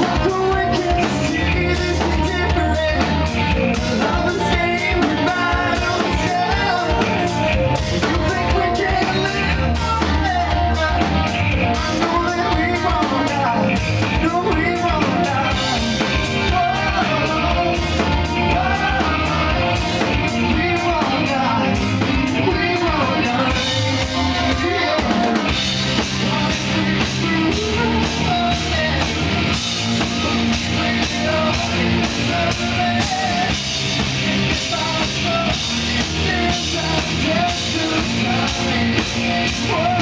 Walk away, can't see this is different. Whoa!